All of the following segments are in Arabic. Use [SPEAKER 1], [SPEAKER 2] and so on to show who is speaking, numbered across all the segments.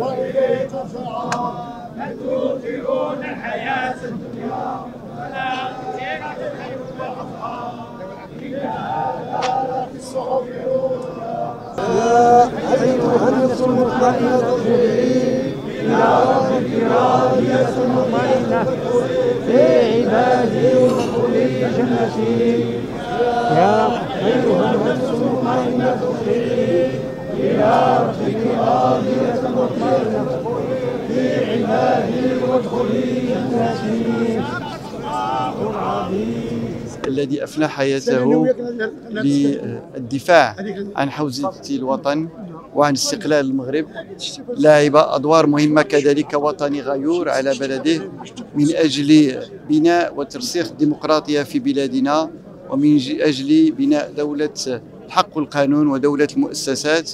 [SPEAKER 1] وإليه ترجعون تؤثرون الحياة الدنيا فلا والأصحاب إن هذا في الصحف
[SPEAKER 2] أيها النفس المطمئنة إلى ربك راضية مطمئنة في عبادي وادخلي جنتي يا أيها النفس المطمئنة إلى ربك راضية مطمئنة في عبادي وادخلي جنتي الله العظيم
[SPEAKER 3] الذي أفنى حياته للدفاع عن حوزة الوطن وعن استقلال المغرب. لعب أدوار مهمة كذلك وطني غيور على بلده من أجل بناء وترسيخ الديمقراطية في بلادنا ومن أجل بناء دولة الحق والقانون ودولة المؤسسات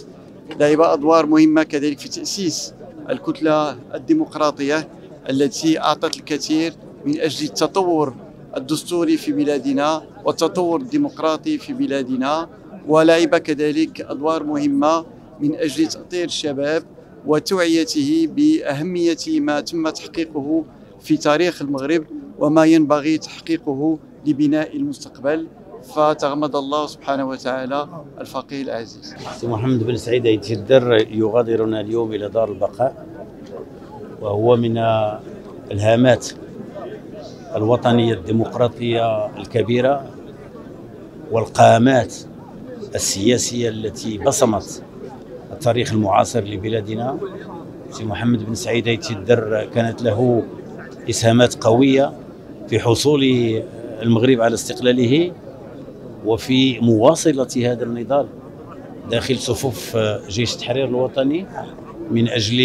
[SPEAKER 3] لعب أدوار مهمة كذلك في تأسيس الكتلة الديمقراطية التي أعطت الكثير من أجل التطور الدستوري في بلادنا والتطور الديمقراطي في بلادنا ولعب كذلك أدوار مهمة من أجل تأطير الشباب وتوعيته بأهمية ما تم تحقيقه في تاريخ المغرب وما ينبغي تحقيقه لبناء المستقبل. فتغمد الله سبحانه وتعالى الفقيه العزيز.
[SPEAKER 4] سي محمد بن سعيد يتجدر يغادرنا اليوم إلى دار البقاء وهو من الهامات الوطنية الديمقراطية الكبيرة والقامات السياسية التي بصمت التاريخ المعاصر لبلادنا. سي محمد بن سعيد يتدر كانت له إسهامات قوية في حصول المغرب على استقلاله. وفي مواصلة هذا النضال داخل صفوف جيش التحرير الوطني من أجل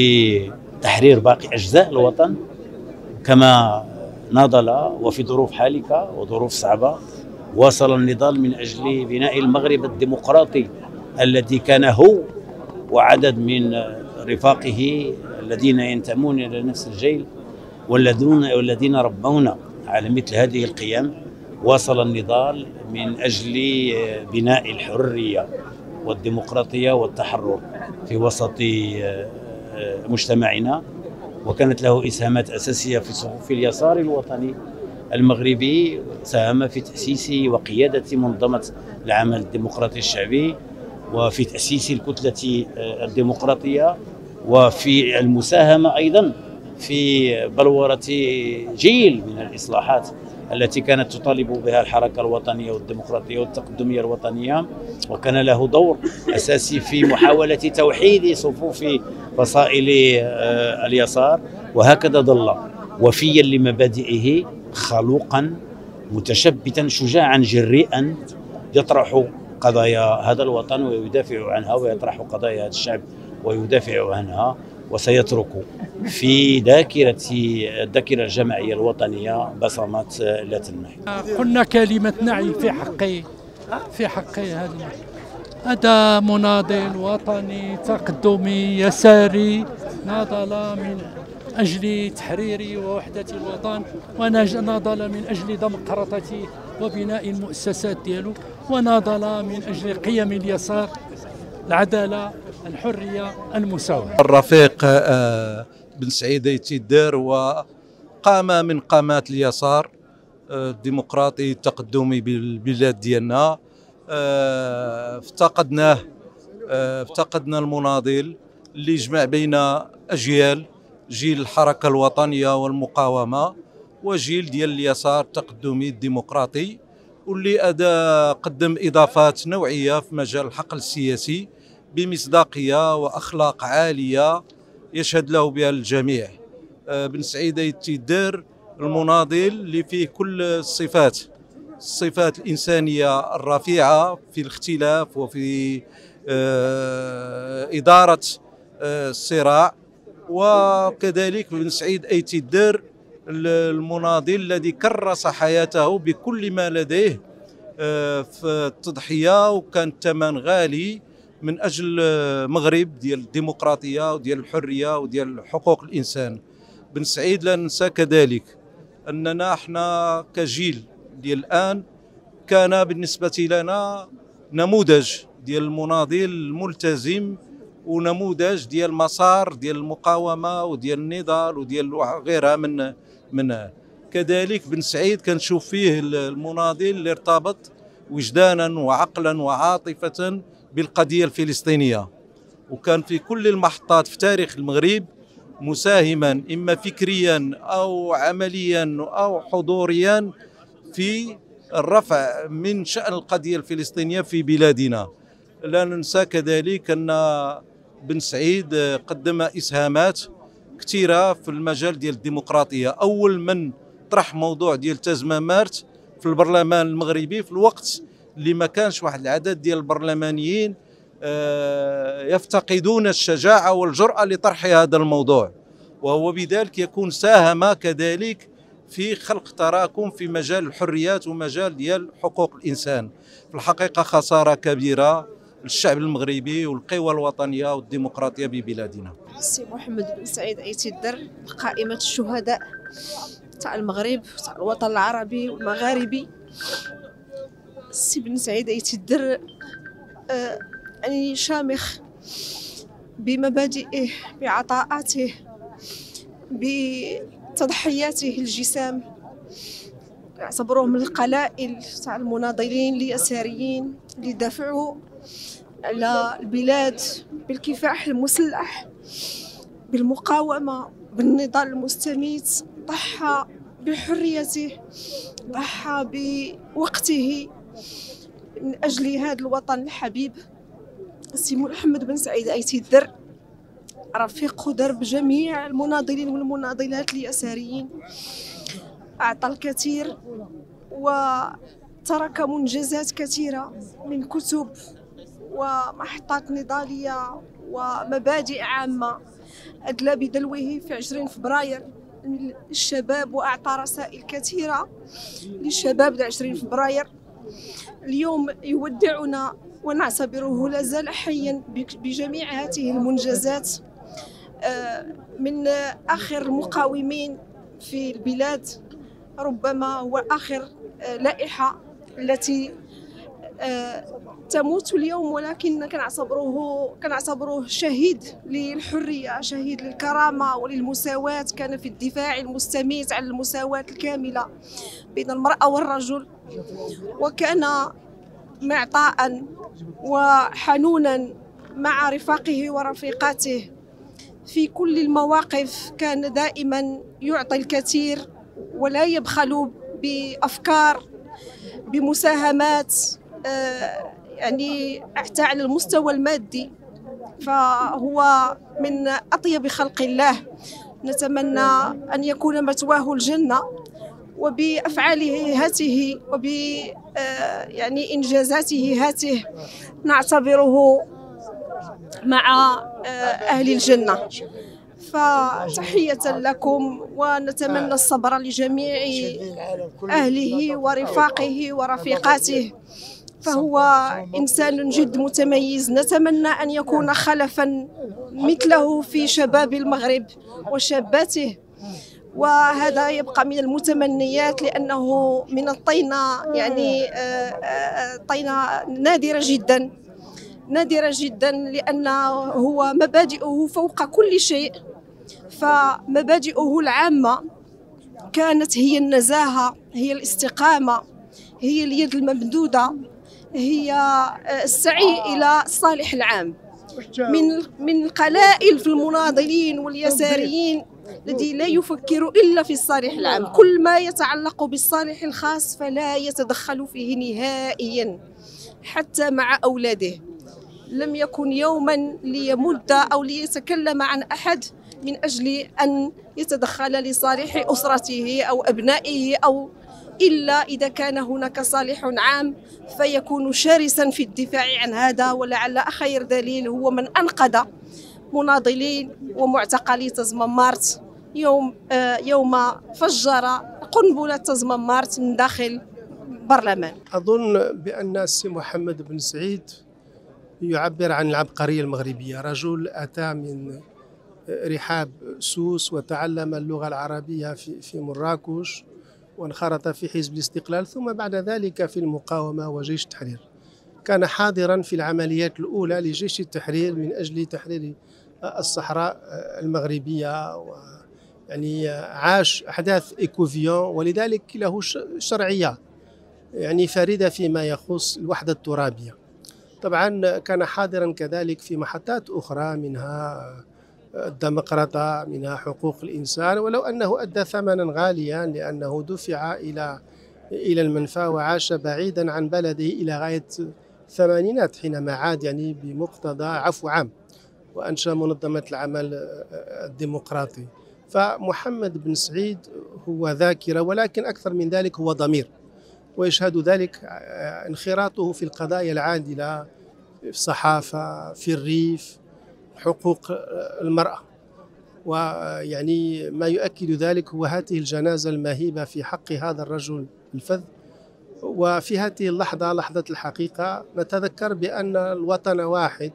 [SPEAKER 4] تحرير باقي أجزاء الوطن. كما ناضل وفي ظروف حالكة وظروف صعبة واصل النضال من أجل بناء المغرب الديمقراطي الذي كان هو وعدد من رفاقه الذين ينتمون إلى نفس الجيل والذين والذين ربونا على مثل هذه القيم. واصل النضال من أجل بناء الحرية والديمقراطية والتحرر في وسط مجتمعنا. وكانت له إسهامات أساسية في صفوف اليسار الوطني المغربي ساهم في تأسيس وقيادة منظمة العمل الديمقراطي الشعبي وفي تأسيس الكتلة الديمقراطية وفي المساهمة أيضا في بلورة جيل من الإصلاحات. التي كانت تطالب بها الحركة الوطنية والديمقراطية والتقدمية الوطنية وكان له دور أساسي في محاولة توحيد صفوف فصائل آه، اليسار. وهكذا ظل وفيا لمبادئه خلوقا متشبتا شجاعا جريئا يطرح قضايا هذا الوطن ويدافع عنها ويطرح قضايا هذا الشعب ويدافع عنها. وسيترك في ذاكرة الذاكرة الجماعية الوطنية بصمات لا تنمحي
[SPEAKER 5] قلنا كلمة نعي في حقي. في حقي هذا هذا مناضل وطني تقدمي يساري ناضل من أجل تحرير ووحدة الوطن وناضل من أجل ديمقراطية وبناء المؤسسات ديالو وناضل من أجل قيم اليسار العدالة الحرية المساواة.
[SPEAKER 6] الرفيق آه، بن سعيد يتدار وقام من قامات اليسار آه، الديمقراطي التقدمي بالبلاد ديالنا. آه، افتقدناه افتقدنا المناضل اللي جمع بين أجيال جيل الحركة الوطنية والمقاومة وجيل ديال اليسار التقدمي الديمقراطي واللي قدم إضافات نوعية في مجال الحقل السياسي بمصداقية وأخلاق عالية يشهد له بها الجميع. آه، بن سعيد يتدار المناضل اللي فيه كل الصفات الصفات الإنسانية الرفيعة في الاختلاف وفي آه، إدارة آه، الصراع. وكذلك بن سعيد أيتدار المناضل الذي كرس حياته بكل ما لديه في التضحية وكان الثمن غالي من أجل مغرب ديال الديمقراطية وديال الحرية وديال حقوق الإنسان. بن سعيد لا ننسى كذلك أننا إحنا كجيل ديال الآن كان بالنسبة لنا نموذج ديال المناضل الملتزم ونموذج ديال مسار ديال المقاومة وديال النضال وديال غيرها من من. كذلك بن سعيد كنشوف فيه المناضل اللي ارتبط وجدانا وعقلا وعاطفة بالقضية الفلسطينية. وكان في كل المحطات في تاريخ المغرب مساهما إما فكريا أو عمليا أو حضوريا في الرفع من شأن القضية الفلسطينية في بلادنا. لا ننسى كذلك أن بن سعيد قدم إسهامات كثيرة في المجال ديال الديمقراطية. أول من طرح موضوع ديال تزمامات في البرلمان المغربي في الوقت اللي ما كانش واحد العدد ديال البرلمانيين آه، يفتقدون الشجاعة والجرأة لطرح هذا الموضوع. وهو بذلك يكون ساهم كذلك في خلق تراكم في مجال الحريات ومجال ديال حقوق الإنسان. في الحقيقة خسارة كبيرة للشعب المغربي والقوى الوطنية والديمقراطية ببلادنا.
[SPEAKER 7] سي محمد بن سعيد أيتدر قائمة الشهداء تاع المغرب تاع الوطن العربي والمغاربي. سي بن سعيد أيتدر آه يعني شامخ بمبادئه بعطاءاته بتضحياته الجسام يعتبروه من القلائل تاع المناضلين اليساريين اللي دافعوا على البلاد بالكفاح المسلح بالمقاومة بالنضال المستميت ضحى بحريته ضحى بوقته. من أجل هذا الوطن الحبيب سي محمد بن سعيد ايتي الدر رفيق درب جميع المناضلين والمناضلات اليساريين أعطى الكثير وترك منجزات كثيرة من كتب ومحطات نضالية ومبادئ عامة. أدلى بدلوه في 20 فبراير للشباب وأعطى رسائل كثيرة للشباب 20 فبراير. اليوم يودعنا ونعتبره لا زال حيا بجميع هذه المنجزات آه، من آخر المقاومين في البلاد ربما هو آخر آه، لائحة التي آه، تموت اليوم ولكن كنعتبروه كنعتبروه شهيد للحرية شهيد للكرامة وللمساواة كان في الدفاع المستميت على المساواة الكاملة بين المرأة والرجل. وكان معطاء وحنونا مع رفاقه ورفيقاته. في كل المواقف كان دائما يعطي الكثير ولا يبخل بأفكار بمساهمات آه، يعني حتى على المستوى المادي. فهو من أطيب خلق الله. نتمنى أن يكون مثواه الجنة. وبأفعاله هاته وب آه، يعني إنجازاته هاته نعتبره مع آه، أهل الجنة. فتحية لكم ونتمنى الصبر لجميع أهله ورفاقه ورفيقاته. فهو إنسان جد متميز. نتمنى أن يكون خلفا مثله في شباب المغرب وشاباته. وهذا يبقى من المتمنيات لأنه من الطينة يعني آه، آه، طينة نادرة جدا. نادرة جدا لأنه هو مبادئه فوق كل شيء. فمبادئه العامة كانت هي النزاهة هي الاستقامة هي اليد الممدودة هي آه، السعي إلى الصالح العام. من من القلائل في المناضلين واليساريين. الذي لا يفكر إلا في الصالح العام. كل ما يتعلق بالصالح الخاص فلا يتدخل فيه نهائيا حتى مع أولاده. لم يكن يوما ليمد أو ليتكلم عن أحد من أجل أن يتدخل لصالح أسرته أو أبنائه أو إلا إذا كان هناك صالح عام فيكون شرسا في الدفاع عن هذا. ولعل أخير دليل هو من أنقذ مناضلين ومعتقلي تزممارت يوم آه، يوم فجر قنبلة تزممارت من داخل البرلمان
[SPEAKER 8] أظن بأن السي محمد بن سعيد يعبر عن العبقرية المغربية. رجل أتى من رحاب سوس وتعلم اللغة العربية في في مراكش وانخرط في حزب الاستقلال ثم بعد ذلك في المقاومة وجيش التحرير كان حاضرا في العمليات الأولى لجيش التحرير من أجل تحرير الصحراء المغربية و يعني عاش أحداث إيكوفيون ولذلك له شرعية يعني فريدة فيما يخص الوحدة الترابية. طبعا كان حاضرا كذلك في محطات أخرى منها الديمقراطة منها حقوق الإنسان ولو أنه أدى ثمنا غاليا لأنه دفع إلى إلى المنفى وعاش بعيدا عن بلده إلى غاية الثمانينات حينما عاد يعني بمقتضى عفو عام وأنشأ منظمة العمل الديمقراطي. فمحمد بن سعيد هو ذاكرة ولكن أكثر من ذلك هو ضمير. ويشهد ذلك انخراطه في القضايا العادلة في الصحافة في الريف حقوق المرأة. ويعني ما يؤكد ذلك هو هذه الجنازة المهيبة في حق هذا الرجل الفذ. وفي هذه اللحظة لحظة الحقيقة نتذكر بأن الوطن واحد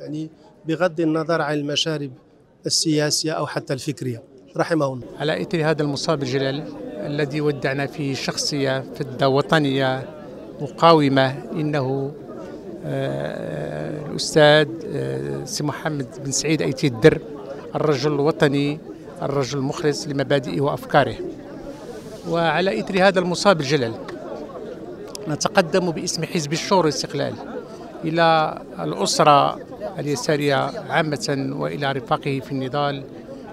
[SPEAKER 8] يعني بغض النظر عن المشارب السياسية أو حتى الفكرية. رحمه الله.
[SPEAKER 9] على إثر هذا المصاب الجلال الذي ودعنا فيه شخصية فدة وطنية مقاومة إنه آه، الأستاذ آه، سي محمد بن سعيد أيتي الدر الرجل الوطني الرجل المخلص لمبادئه وأفكاره. وعلى إثر هذا المصاب الجلال نتقدم باسم حزب الشور والاستقلال إلى الأسرة اليسارية عامة وإلى رفاقه في النضال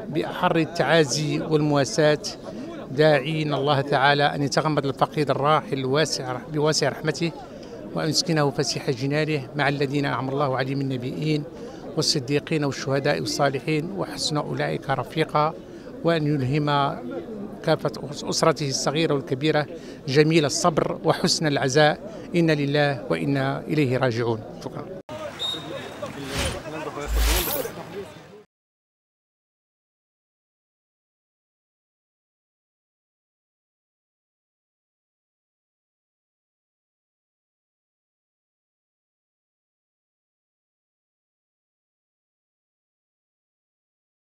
[SPEAKER 9] بأحر التعازي والمواساة داعين الله تعالى أن يتغمد الفقيد الراحل الواسع بواسع رحمته وأن يسكنه فسيح جنانه مع الذين أنعم الله عليهم النبيين والصديقين والشهداء والصالحين وحسن أولئك رفيقا وأن يلهم كافة أسرته الصغيرة والكبيرة جميل الصبر وحسن العزاء. إن لله وإنا إليه راجعون. شكرا.